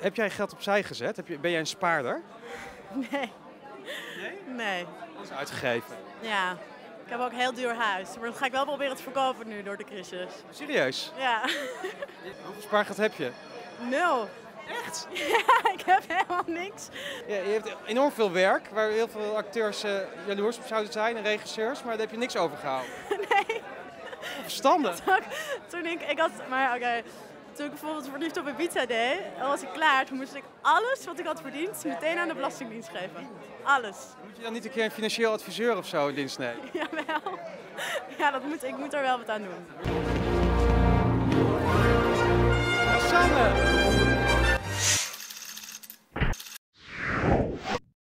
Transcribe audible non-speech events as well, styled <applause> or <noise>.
Heb jij geld opzij gezet? Heb je, ben jij een spaarder? Nee. Nee? Alles uitgegeven. Ja. Ik heb ook een heel duur huis. Maar dat ga ik wel proberen te verkopen nu door de crisis. Serieus? Ja. <laughs> Hoeveel spaargeld heb je? Nul. Echt? <laughs> Ja, ik heb helemaal niks. Ja, je hebt enorm veel werk, waar heel veel acteurs eh, jaloers op zouden zijn en regisseurs, maar daar heb je niks over gehouden. <laughs> Nee. Verstandig. Toen ik, ik had, maar oké. Toen ik bijvoorbeeld verliefd op Ibiza deed, dan was ik klaar. Toen moest ik alles wat ik had verdiend meteen aan de Belastingdienst geven. Alles. Moet je dan niet een keer een financieel adviseur of zo in dienst nemen? <laughs> Jawel. Ja, dat moet, ik moet er wel wat aan doen. Sanne!